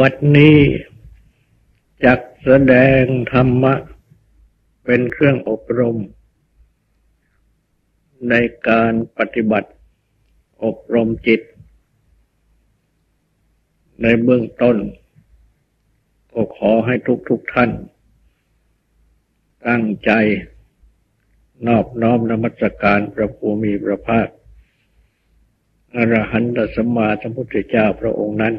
บัดนี้จักแสดงธรรมะ เป็นเครื่องอบรม ในการปฏิบัติ อบรมจิต ในเบื้องต้น ก็ขอให้ทุกทุกท่าน ตั้งใจ นอบน้อมนมัสการพระภูมิพระภาคอรหันตสัมมาสัมพุทธเจ้าพระองค์นั้น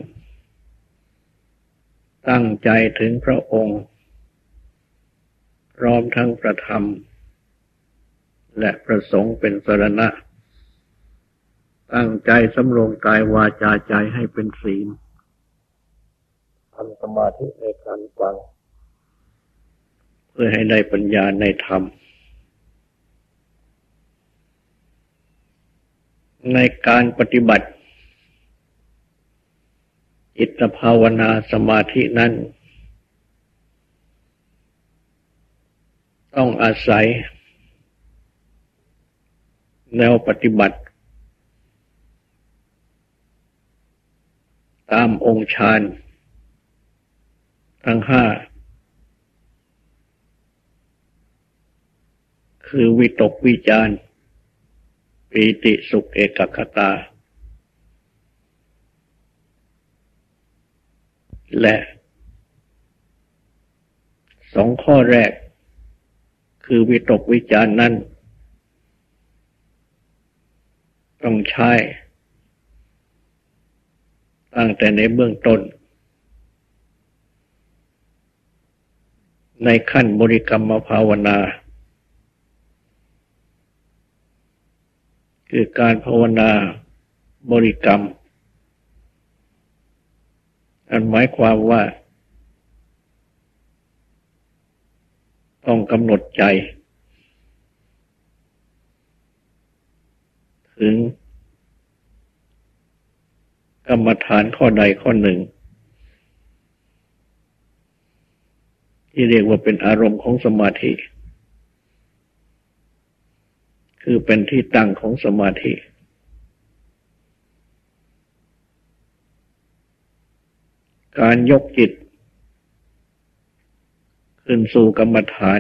ตั้งใจถึงพระองค์ พร้อมทั้งประธรรม และประสงค์เป็นสรณะ ตั้งใจสำรวมกายวาจาใจให้เป็นศีลทำสมาธิในการฟัง เพื่อให้ได้ปัญญาในธรรม ในการปฏิบัติ จิตภาวนาสมาธินั้น ต้องอาศัย แนวปฏิบัติ ตามองค์ฌานทั้งห้า คือวิตกวิจารปีติสุขเอกคตา และ สองข้อแรก คือวิตกวิจารนั้น ต้องใช้ ตั้งแต่ในเบื้องต้น ในขั้นบริกรรมภาวนา คือการภาวนาบริกรรม อันหมายความว่า ต้องกำหนดใจ ถึง กรรมฐานข้อใดข้อหนึ่ง ที่เรียกว่าเป็นอารมณ์ของสมาธิ คือเป็นที่ตั้งของสมาธิ การยกจิต ขึ้นสู่กรรมฐาน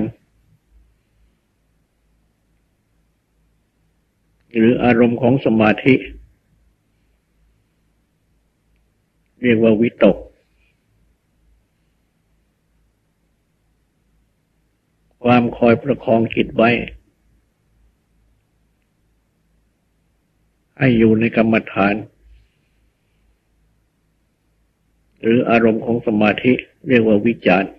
หรืออารมณ์ของสมาธิ เรียกว่าวิตก ความคอยประคองจิตไว้ ให้อยู่ในกรรมฐาน หรืออารมณ์ของสมาธิเรียกว่าวิจารณ์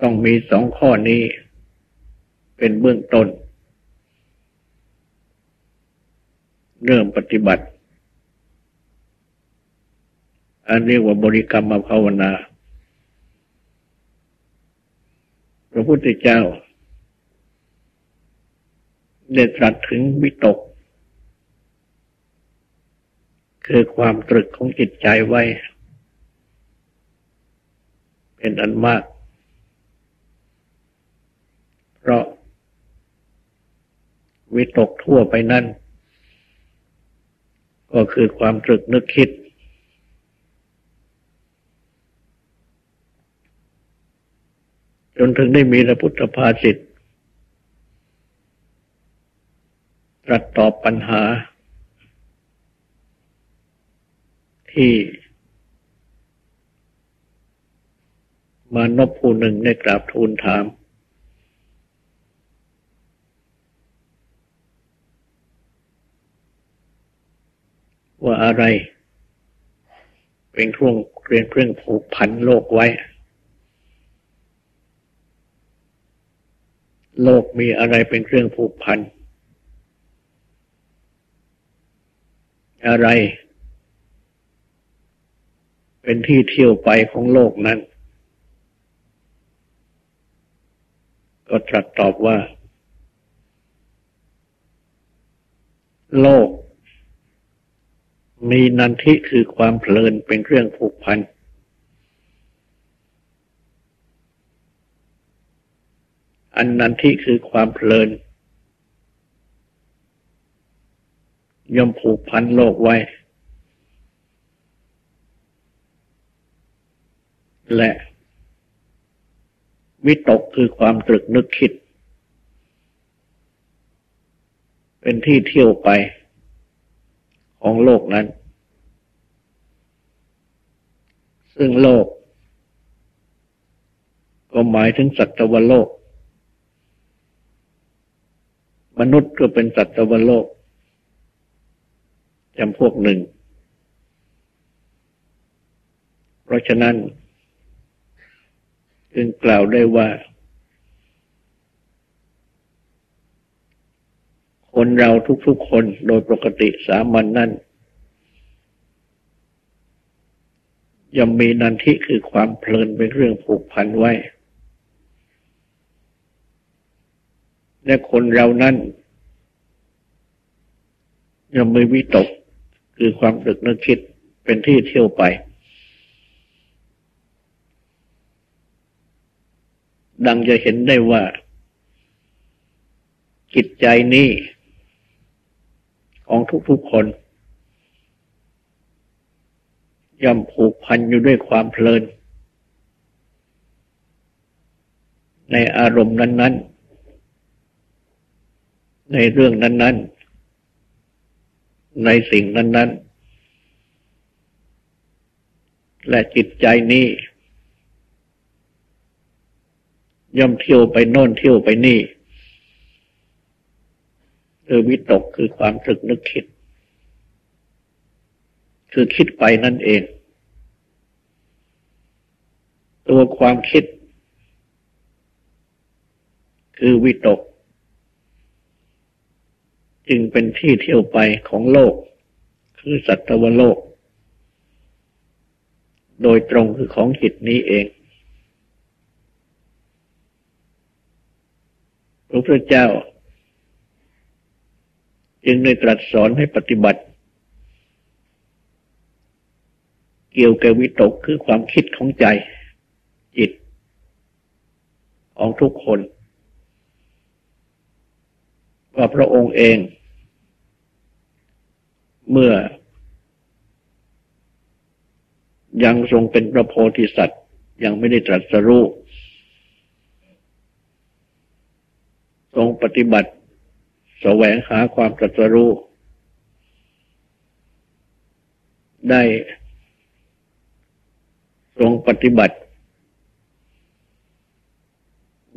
ต้องมีสองข้อนี้เป็นเบื้องต้น เริ่มปฏิบัติ อันเรียกว่าบริกรรมภาวนา พระพุทธเจ้าได้ตรัสถึงวิตก คือความตรึกของจิตใจไว้ เป็นอันมาก เพราะ วิตกทั่วไปนั่น ก็คือความตรึกนึกคิด จนถึงได้มีพระพุทธภาษิตรัสตอบปัญหา ที่มานพผู้หนึ่งได้กราบทูลถาม ว่าอะไร เป็นเครื่องเรียนเครื่องผูกพันโลกไว้ โลกมีอะไรเป็นเครื่องผูกพัน อะไร เป็นที่เที่ยวไปของโลกนั้น ก็ตรัสตอบว่า โลก มีนันทิคือความเพลินเป็นเครื่องผูกพันอันนันทิคือความเพลิน ย่อมผูกพันโลกไว้ และวิตกคือความตรึกนึกคิด เป็นที่เที่ยวไปของโลกนั้น ซึ่งโลก ก็หมายถึงสัตวโลก มนุษย์ก็เป็นสัตวโลกจำพวกหนึ่ง เพราะฉะนั้น จึงกล่าวได้ว่า คนเราทุกๆคนโดยปกติสามัญนนั้นย่อมมีนันทิคือความเพลินเป็นเรื่องผูกพันไว้ และคนเรานั้นย่อมมีวิตกคือความตึกนึกคิดเป็นที่เที่ยวไป ดังจะเห็นได้ว่า จิตใจนี้ ของทุกๆคนย่อมผูกพันอยู่ด้วยความเพลิน ในอารมณ์นั้น ๆ ในเรื่องนั้น ๆ ในสิ่งนั้น ๆ และจิตใจนี้ ย่อมเที่ยวไปโน่นเที่ยวไปนี่คือวิตกคือความตรึกนึกคิด คือคิดไปนั่นเอง ตัวความคิด คือวิตก จึงเป็นที่เที่ยวไปของโลก คือสัตวโลก โดยตรงคือของจิตนี้เอง พระพุทธเจ้า จึงได้ตรัสสอนให้ปฏิบัติ เกี่ยวกับวิตกคือความคิดของใจ จิต ของทุกคน ว่าพระองค์เอง เมื่อ ยังทรงเป็นพระโพธิสัตว์ ยังไม่ได้ตรัสรู้ ทรงปฏิบัติแสวงหาความตรัสรู้ได้ทรงปฏิบัติ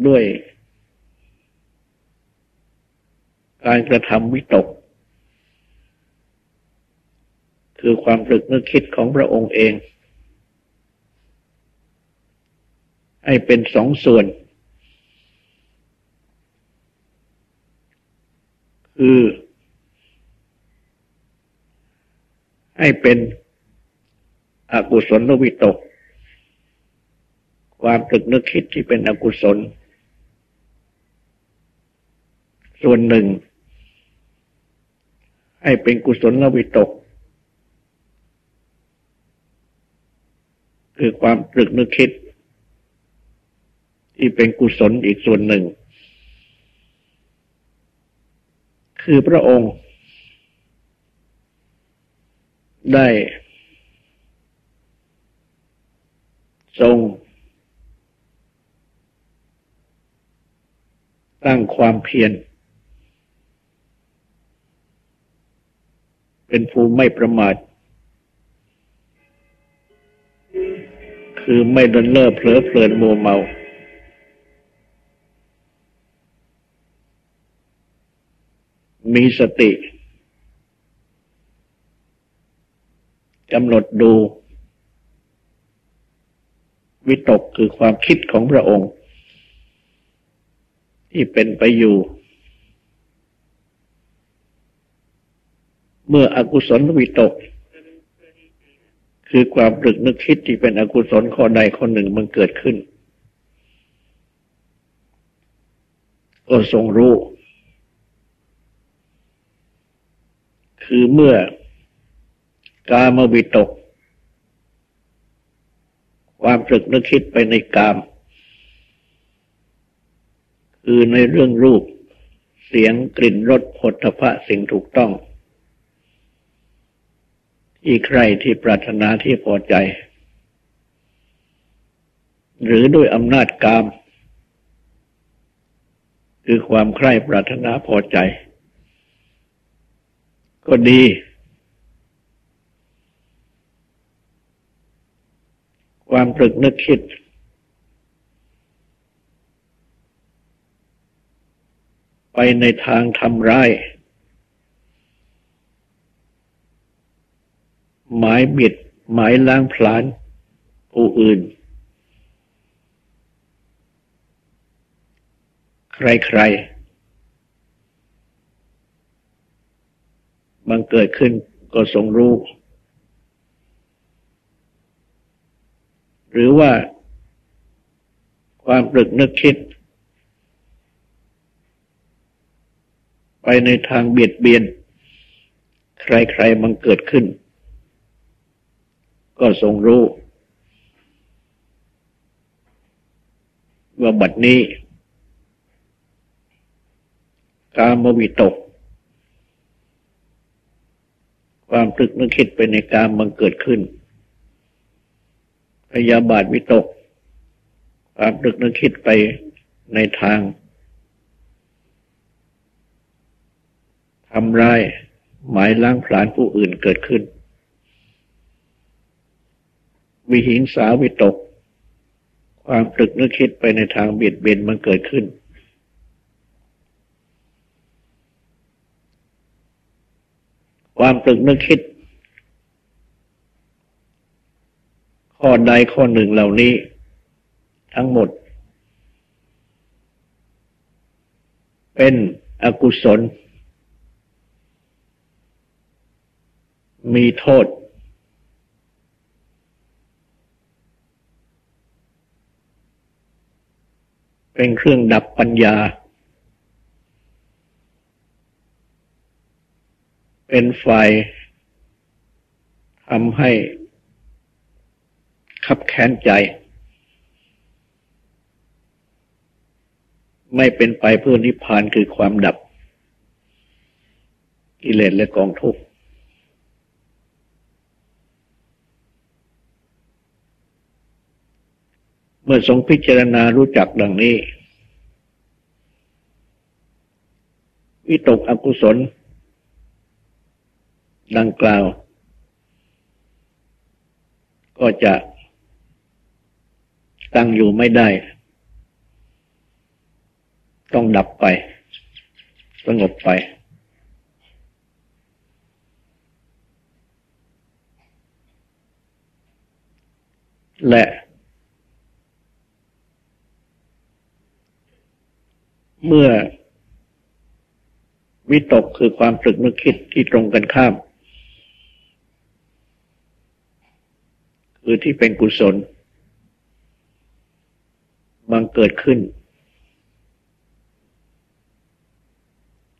ด้วย การกระทำวิตก คือความตรึกนึกคิดของพระองค์เอง ให้เป็นสองส่วน คือ ให้เป็นอกุศลวิตก ความตึกนึกคิดที่เป็นอกุศล ส่วนหนึ่ง ให้เป็นกุศลวิตก คือความตรึกนึกคิด ที่เป็นกุศลอีกส่วนหนึ่ง คือพระองค์ ได้ ทรง ตั้งความเพียรเป็นภูมิไม่ประมาทคือไม่เดินเล่อเพลิดเพลินมัวเมามี มีสติกำหนดดู วิตกคือความคิดของพระองค์ ที่เป็นไปอยู่ เมื่ออกุศลวิตก คือความตรึกนึกคิดที่เป็นอกุศลข้อใดข้อหนึ่งมันเกิดขึ้น ก็ทรงรู้ คือเมื่อกามวิตก ความตรึกนึกคิดไปในกาม คือในเรื่องรูป เสียงกลิ่นรสผลพะสิ่งถูกต้องที่ใครที่ปรารถนาที่พอใจ หรือด้วยอำนาจกาม คือความใคร่ปรารถนาพอใจ ก็ดี ความตรึกนึกคิด ไปในทางทำร้าย หมายบิด หมายล้างผลาญผู้อื่น ใครๆ บังเกิดขึ้นก็ทรงรู้ หรือว่าความปรึกนึกคิด ไปในทางเบียดเบียน ใครๆมันเกิดขึ้น ก็ทรงรู้ ว่าบัดนี้ การมวิตก ความตรึกนึกคิดไปในกามมันเกิดขึ้น พยาบาทวิตก ความตรึกนึกคิดไปในทางทำร้ายหมายล้างผลาญผู้อื่นเกิดขึ้น วิหิงสาวิตก ความตรึกนึกคิดไปในทางเบียดเบียนมันเกิดขึ้น ความตรึกนึกคิด ข้อใดข้อหนึ่งเหล่านี้ ทั้งหมด เป็นอกุศล มีโทษ เป็นเครื่องดับปัญญา เป็นไฟทำให้ขับแค้นใจ ไม่เป็นไปเพื่อนิพพานคือความดับ กิเลสและกองทุกข์เมื่อทรงพิจารณารู้จักดังนี้ วิตกอกุศล ดังกล่าว ก็จะตั้งอยู่ไม่ได้ ต้องดับไป สงบไป และเมื่อวิตกคือความตรึกนึกคิดที่ตรงกันข้าม คือที่เป็นกุศลบังเกิดขึ้น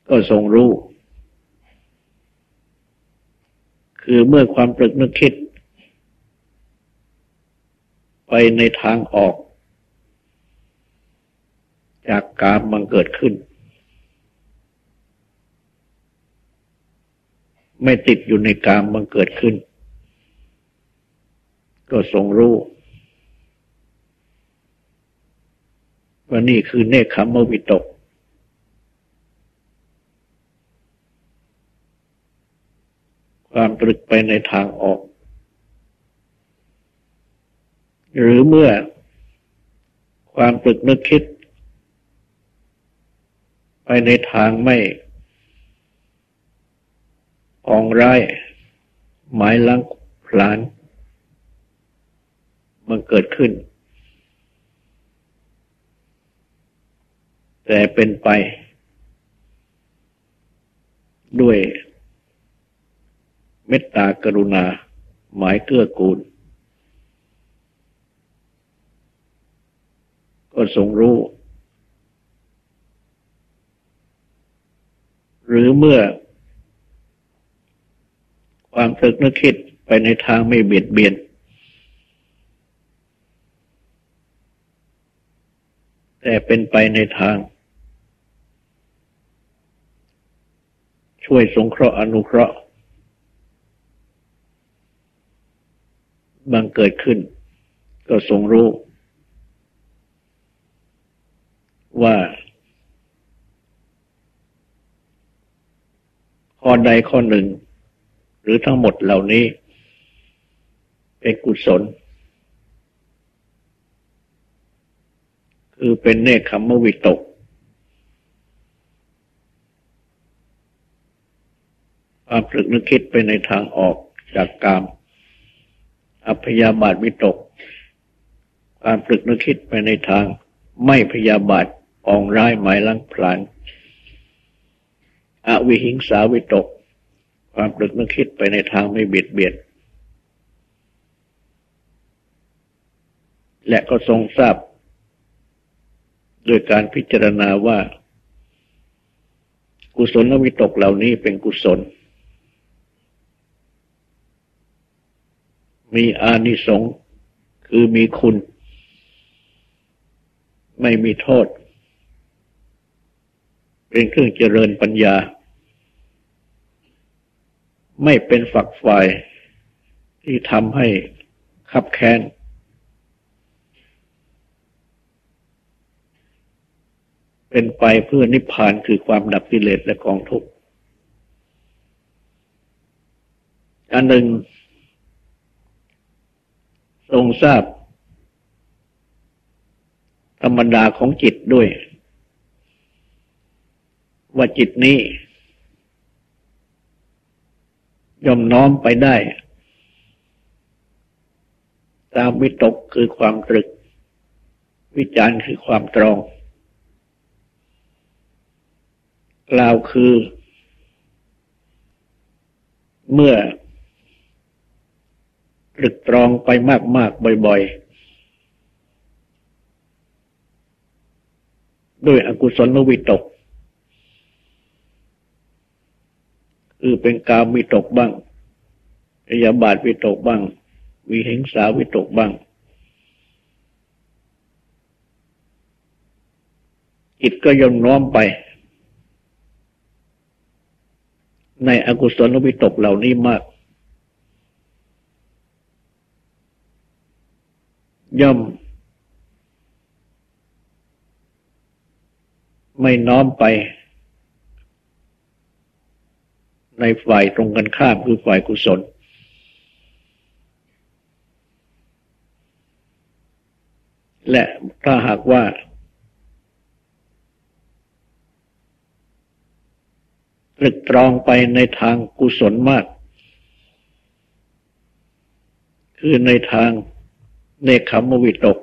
ก็ทรงรู้ คือเมื่อความตรึกนึกคิด ไปในทางออก จากกามบังเกิดขึ้น ไม่ติดอยู่ในกามบังเกิดขึ้น ก็ทรงรู้ว่านี่คือเนคขมวิตก ความตรึกไปในทางออก หรือเมื่อความตรึกนึกคิด ไปในทางไม่อองร้ายหมายลังพลาน มันเกิดขึ้น แต่เป็นไป ด้วย เมตตากรุณา หมายเกื้อกูล ก็ทรงรู้ หรือเมื่อ ความตึกนึกคิดไปในทางไม่เบียดเบียน แต่เป็นไปในทาง ช่วยสงเคราะห์อนุเคราะห์บังเกิดขึ้น ก็ทรงรู้ ว่าข้อใดข้อหนึ่ง หรือทั้งหมดเหล่านี้ เป็นกุศล คือเป็นเนคขมวิตก ความตรึกนึกคิดไปในทางออกจากกาม อัพยาบาทวิตก ความตรึกนึกคิดไปในทาง ไม่พยาบาทอองร้ายหมายลังพลานอวิหิงสาวิตก ความตรึกนึกคิดไปในทางไม่เบียดเบียนและก็ทรงทราบ โดยการพิจารณาว่า กุศลวิตกเหล่านี้เป็นกุศล มีอานิสงส์คือมีคุณ ไม่มีโทษ เป็นเครื่องเจริญปัญญา ไม่เป็นฝักฝ่ายที่ทำให้ขับแค้น เป็นไปเพื่อนิพพานคือความดับกิเลสและกองทุกข์อันหนึ่ง ทรงทราบ ธรรมดาของจิตด้วย ว่าจิตนี้ย่อมน้อมไปได้ ตามวิตกคือความตรึก วิจารณ์คือความตรอง กล่าวคือ เมื่อตรึกตรองไปมาก ๆ บ่อย ๆ ด้วยอกุศลวิตก คือเป็นกามวิตกบ้างพยาบาทวิตกบ้าง วิหิงสาวิตกบ้าง จิตก็ย่อมน้อมไป ในอกุศลวิตกเหล่านี้มาก ย่อม ไม่น้อมไป ในฝ่ายตรงกันข้ามคือฝ่ายกุศล และถ้าหากว่า ตรึกตรองไปในทางกุศลมาก คือในทางเนคขมวิตก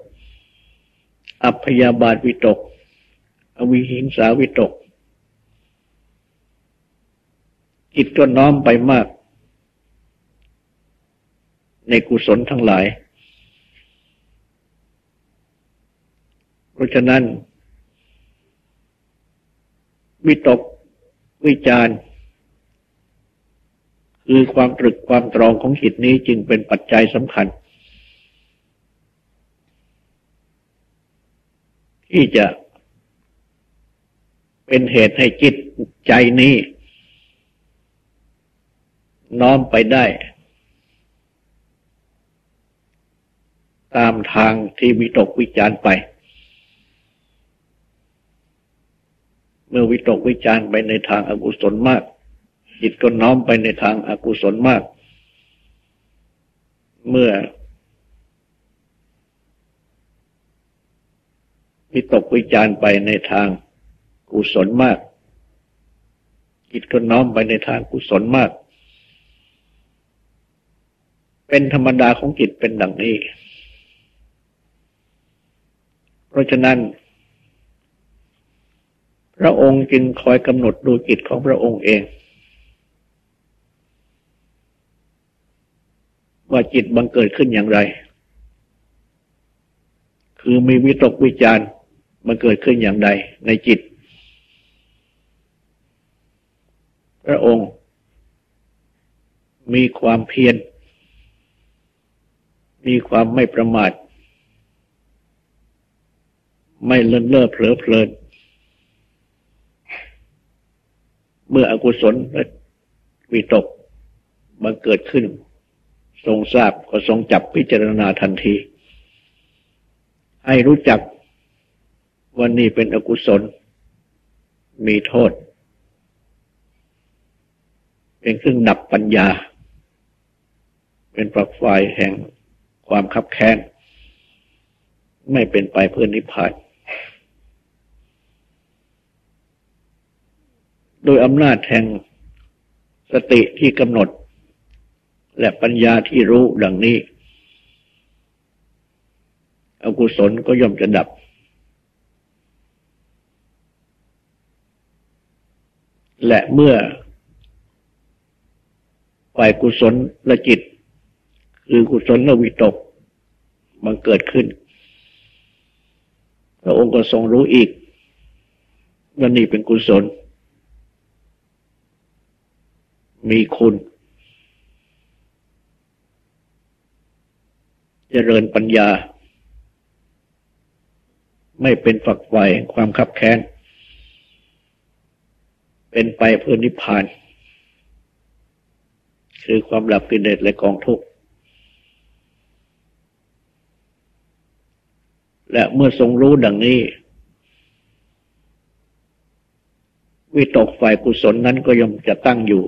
อัพยาบาทวิตก อวิหิงสาวิตก จิตก็น้อมไปมาก ในกุศลทั้งหลาย เพราะฉะนั้นวิตก วิจารคือความตรึกความตรองของจิตนี้จึงเป็นปัจจัยสำคัญ ที่จะเป็นเหตุให้จิตใจนี้ น้อมไปได้ ตามทางที่วิตกวิจารไป เมื่อวิตกวิจารไปในทางอากุศลมาก จิตก็น้อมไปในทางอากุศลมาก เมื่อวิตกวิจารไปในทางกุศลมาก จิตก็น้อมไปในทางกุศลมาก เป็นธรรมดาของจิตเป็นดังนี้ เพราะฉะนั้น พระองค์จึงคอยกำหนดดูจิตของพระองค์เอง ว่าจิตบังเกิดขึ้นอย่างไร คือมีวิตกวิจารมันเกิดขึ้นอย่างใดในจิต พระองค์ มีความเพียรมีความไม่ประมาท ไม่เลินเล่อเผลอเพลิน เมื่ออกุศลวิตกมันเกิดขึ้น ทรงทราบก็ทรงจับพิจารณาทันที ให้รู้จักวันนี้เป็นอกุศล มีโทษ เป็นเครื่องดับปัญญา เป็นปลักไฟแห่งความคับแค้น ไม่เป็นไปเพื่อนิพพาน โดยอำนาจแห่งสติที่กำหนด และปัญญาที่รู้ดังนี้ อกุศลก็ย่อมจะดับ และเมื่อฝ่ายกุศลละจิต คือกุศลละวิตกมันเกิดขึ้นพระองค์ก็ทรงรู้อีกว่านี่เป็นกุศล มีคุณ เจริญปัญญา ไม่เป็นฝักใฝ่ความขับแค้น เป็นไปเพื่อนิพพาน คือความหลับกิเลสและกองทุกข์และเมื่อทรงรู้ดังนี้ วิตกฝ่ายกุศลนั้นก็ย่อมจะตั้งอยู่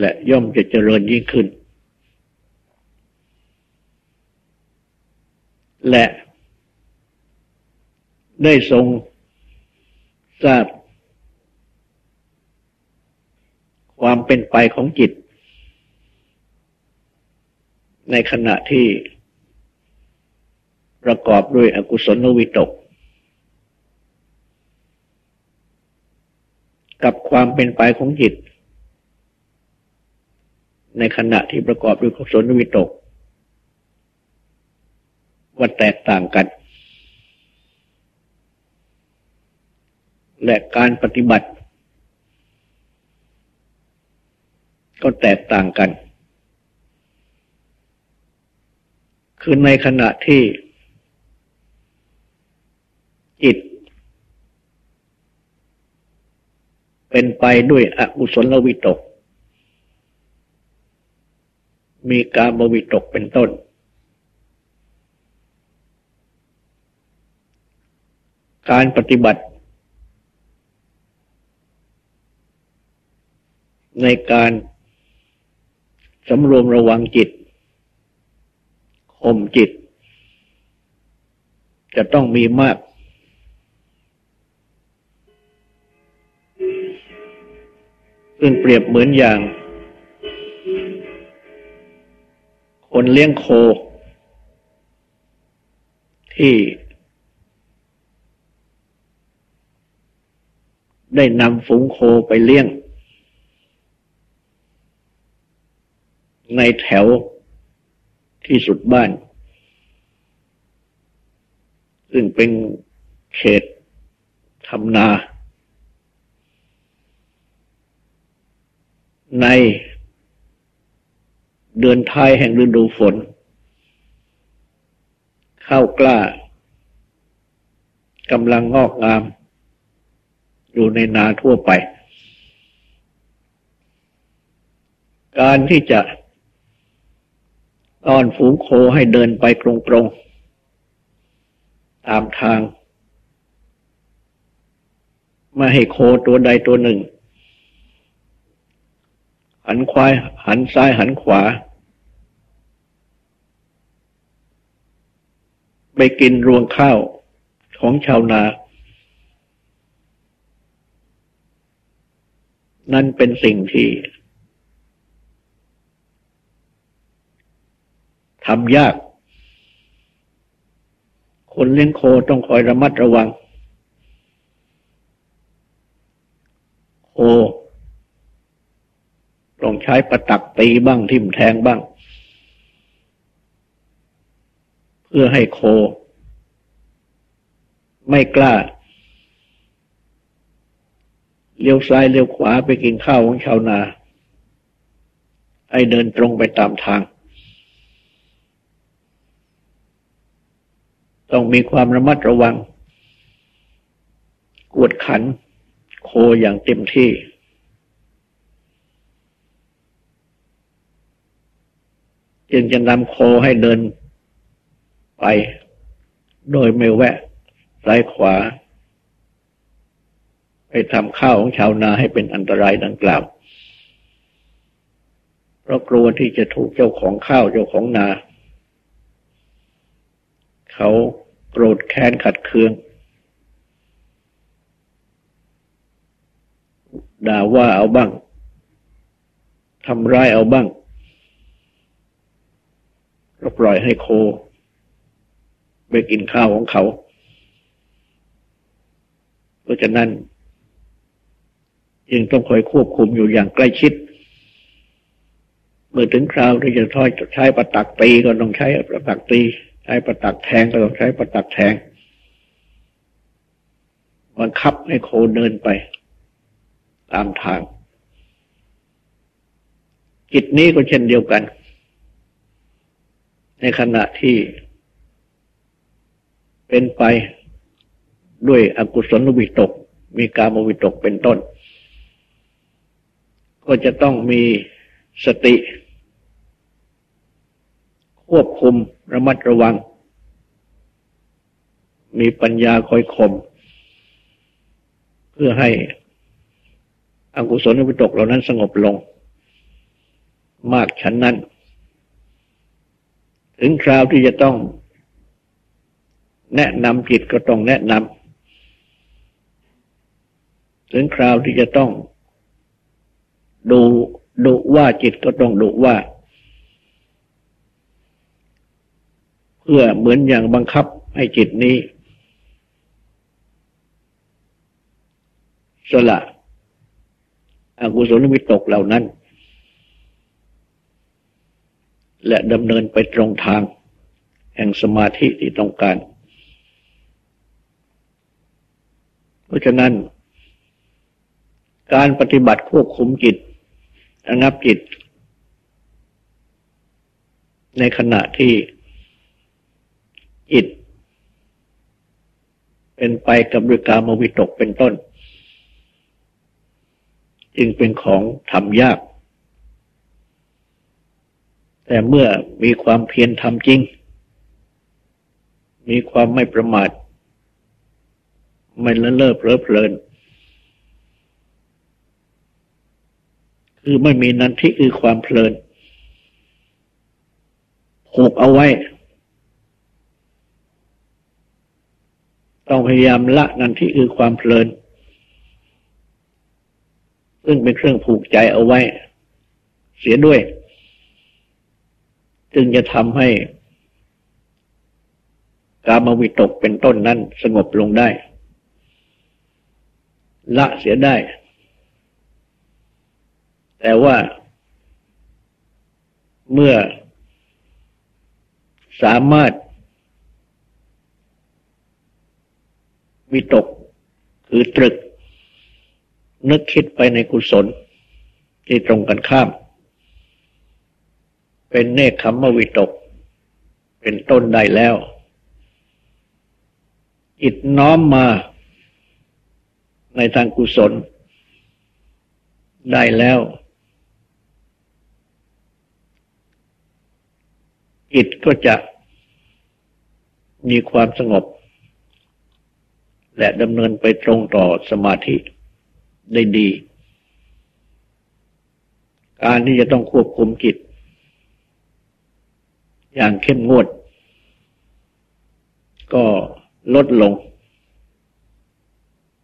และย่อมจะเจริญยิ่งขึ้น และได้ทรงทราบ ความเป็นไปของจิต ในขณะที่ประกอบด้วยอกุศลวิตก กับความเป็นไปของจิต ในขณะที่ประกอบด้วยกุศลวิตกว่าแตกต่างกัน และการปฏิบัติ ก็แตกต่างกัน คือในขณะที่ จิต เป็นไปด้วยอกุศลวิตก มีการบวิตกเป็นต้น การปฏิบัติ ในการสำรวมระวังจิตข่มจิต จะต้องมีมาก ซึ่งเปรียบเหมือนอย่าง คนเลี้ยงโค ที่ ได้นำฝูงโคไปเลี้ยง ในแถวที่สุดบ้าน ซึ่งเป็นเขตทำนา ใน เดือนท้ายแห่งฤดูฝน ข้าวกล้ากำลังงอกงาม อยู่ในนาทั่วไป การที่จะต้อนฝูงโคให้เดินไปตรงๆ ตามทาง ไม่ให้โคตัวใดตัวหนึ่ง หันควายหันซ้ายหันขวา ไปกินรวงข้าวของชาวนา นั่นเป็นสิ่งที่ทำยาก คนเลี้ยงโคต้องคอยระมัดระวัง โคต้องใช้ประตักตีบ้างทิ่มแทงบ้าง เพื่อให้โค ไม่กล้าเลี้ยวซ้ายเลี้ยวขวาไปกินข้าวของชาวนาให้เดินตรงไปตามทาง ต้องมีความระมัดระวัง กวดขัน โคอย่างเต็มที่ จึงจะนำโคให้เดิน ไป โดยไม่แวะซ้ายขวา ไปทำข้าวของชาวนาให้เป็นอันตรายดังกล่าว เพราะกลัวที่จะถูกเจ้าของข้าวเจ้าของนา เขาโกรธแค้นขัดเคืองด่าว่าเอาบ้างทำร้ายเอาบ้างก็ปล่อยให้โค ไปกินข้าวของเขา เพราะฉะนั้นยังต้องคอยควบคุมอยู่อย่างใกล้ชิด เมื่อถึงคราวที่จะทอยใช้ประตักตีก็ต้องใช้ประตักตี ใช้ประตักแทงก็ต้องใช้ประตักแทงบังคับให้โคเดินไปตามทาง จิตนี้ก็เช่นเดียวกัน ในขณะที่ เป็นไปด้วยอกุศลวิตก มีกามวิตกเป็นต้น ก็จะต้องมีสติ ควบคุมระมัดระวัง มีปัญญาคอยข่มเพื่อให้อกุศลวิตกเหล่านั้นสงบลง มากฉันนั้น ถึงคราวที่จะต้อง แนะนำจิตก็ต้องแนะนำถึงคราวที่จะต้อง ดูดูว่าจิตก็ต้องดูว่า เพื่อเหมือนอย่างบังคับให้จิตนี้ สละอกุศลวิตกเหล่านั้น และดำเนินไปตรงทาง แห่งสมาธิที่ต้องการ เพราะฉะนั้น การปฏิบัติควบคุมจิตระงับจิต ในขณะที่จิต เป็นไปกับริกามวิตกเป็นต้น จึงเป็นของทำยาก แต่เมื่อมีความเพียรทำจริง มีความไม่ประมาท ไม่ละเลิศเพลิดเพลิน คือไม่มีนันที่คือความเพลินผูกเอาไว้ ต้องพยายามละนันที่คือความเพลิน ซึ่งเป็นเครื่องผูกใจเอาไว้ เสียด้วย จึงจะทำให้กามวิตกเป็นต้นนั้นสงบลงได้ ละเสียได้ แต่ว่าเมื่อสามารถวิตกคือตรึก นึกคิดไปในกุศล ที่ตรงกันข้าม เป็นเนคขมวิตก เป็นต้นได้แล้ว อิดน้อมมา ในทางกุศล ได้แล้วอิดก็จะมีความสงบ และดำเนินไปตรงต่อสมาธิได้ดี การที่จะต้องควบคุมจิต อย่างเข้มงวด ก็ลดลง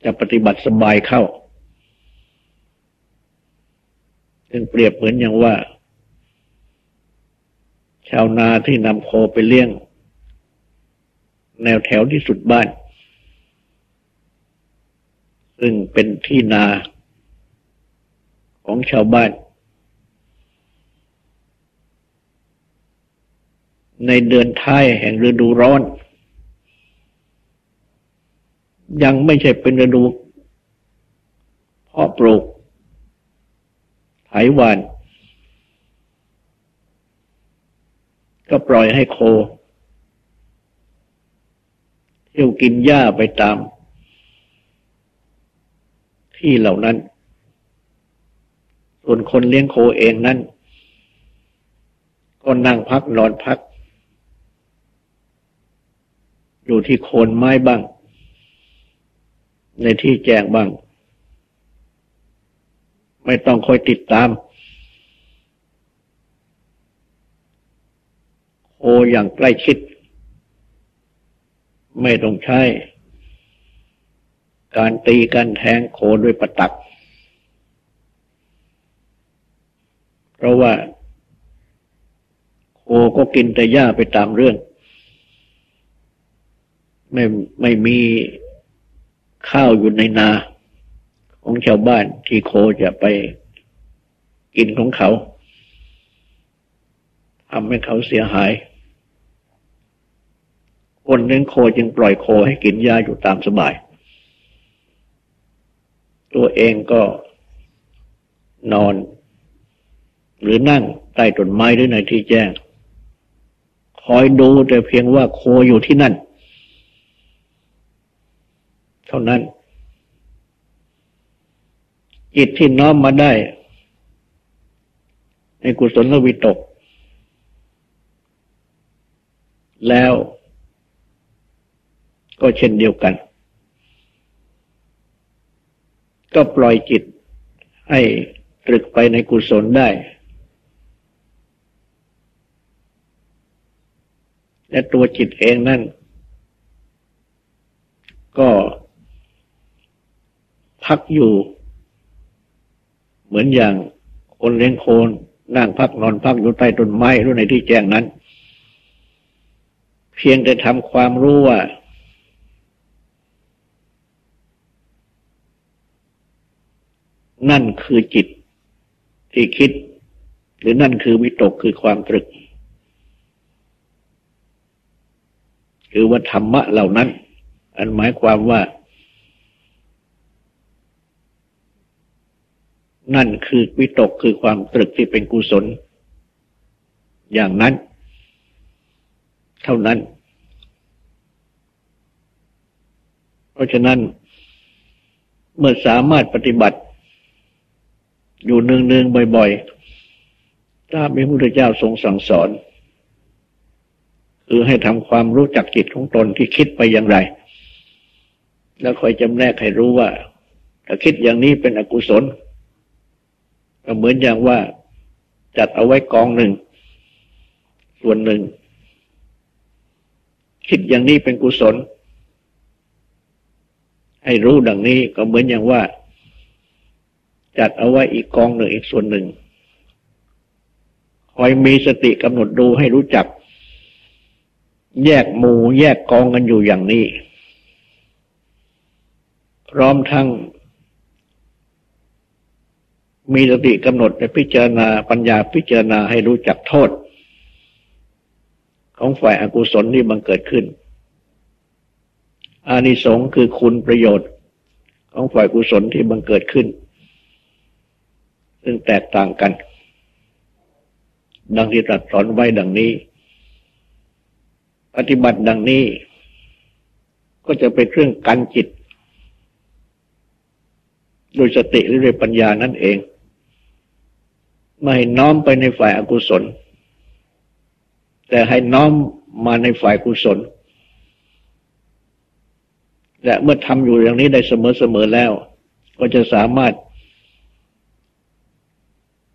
จะปฏิบัติสบายเข้าจึงเปรียบเหมือนอย่างว่า ชาวนาที่นำโคไปเลี้ยง แนวแถวที่สุดบ้าน ซึ่งเป็นที่นาของชาวบ้าน ในเดือนท้ายแห่งฤดูร้อน ยังไม่ใช่เป็นฤดูเพาะปลูกไถหวาน ก็ปล่อยให้โค เที่ยวกินหญ้าไปตาม ที่เหล่านั้น ส่วนคนเลี้ยงโคเองนั้น ก็นั่งพักนอนพัก อยู่ที่โคนไม้บ้าง ในที่แจ้งบ้าง ไม่ต้องคอยติดตามโคอย่างใกล้ชิด ไม่ต้องใช้ การตีการแทงโคด้วยประตัก เพราะว่า โคก็กินแต่หญ้าไปตามเรื่อง ไม่ไม่มี ข้าวอยู่ในนาของชาวบ้านที่โคจะไปกินของเขาทำให้เขาเสียหาย คนเลี้ยงโคจึงปล่อยโคให้กินหญ้าอยู่ตามสบาย ตัวเองก็นอน หรือนั่งใต้ต้นไม้หรือในที่แจ้ง คอยดูแต่เพียงว่าโคอยู่ที่นั่น ท่านั้น จิตที่น้อมมาได้ ในกุศลวิตก แล้วก็เช่นเดียวกัน ก็ปล่อยจิตให้ตรึกไปในกุศลได้ และตัวจิตเองนั่นก็ พักอยู่ เหมือนอย่างคนเลี้ยงโคนนั่งพักนอนพักอยู่ใต้ต้นไม้หรือในที่แจ้งนั้น เพียงแต่ทำความรู้ว่า นั่นคือจิตที่คิด หรือนั่นคือวิตกคือความตรึก คือว่าธรรมะเหล่านั้น อันหมายความว่า นั่นคือวิตกคือความตรึกที่เป็นกุศล อย่างนั้น เท่านั้น เพราะฉะนั้น เมื่อสามารถปฏิบัติ อยู่เนืองๆบ่อยๆตามที่พระพุทธเจ้าทรงสั่งสอนคือให้ทำความรู้จักจิตของตนที่คิดไปอย่างไร แล้วคอยจำแนกให้รู้ว่า ถ้าคิดอย่างนี้เป็นอกุศล ก็เหมือนอย่างว่าจัดเอาไว้กองหนึ่ง ส่วนหนึ่ง คิดอย่างนี้เป็นกุศล ให้รู้ดังนี้ก็เหมือนอย่างว่า จัดเอาไว้อีกกองหนึ่งอีกส่วนหนึ่ง คอยมีสติกำหนดดูให้รู้จัก แยกหมู่แยกกองกันอยู่อย่างนี้ พร้อมทั้ง มีสติกำหนดในพิจารณาปัญญาพิจารณาให้รู้จักโทษ ของฝ่ายอากุศลที่บังเกิดขึ้น อานิสงส์คือคุณประโยชน์ของฝ่ายกุศลที่บังเกิดขึ้น ซึ่งแตกต่างกัน ดังที่ตรัสสอนไว้ดังนี้ ปฏิบัติดังนี้ ก็จะเป็นเครื่องกันจิตโดยสติหรือโดยปัญญานั่นเอง ไม่ให้น้อมไปในฝ่ายอากุศล แต่ให้น้อมมาในฝ่ายกุศล และเมื่อทำอยู่อย่างนี้ได้เสมอๆแล้ว ก็จะสามารถ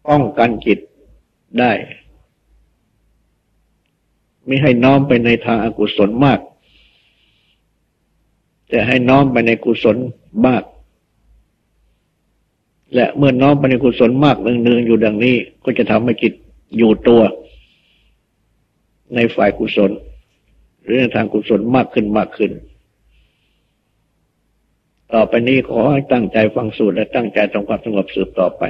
ป้องกันจิตได้ ไม่ให้น้อมไปในทางอากุศลมาก แต่ให้น้อมไปในกุศลมาก และเมื่อน้อมไปในกุศลมากเนืองๆอยู่ดังนี้ ก็จะทำให้จิตอยู่ตัว ในฝ่ายกุศล หรือในทางกุศลมากขึ้นมากขึ้น ต่อไปนี้ขอให้ตั้งใจฟังสูตรและตั้งใจทำความสงบสืบต่อไป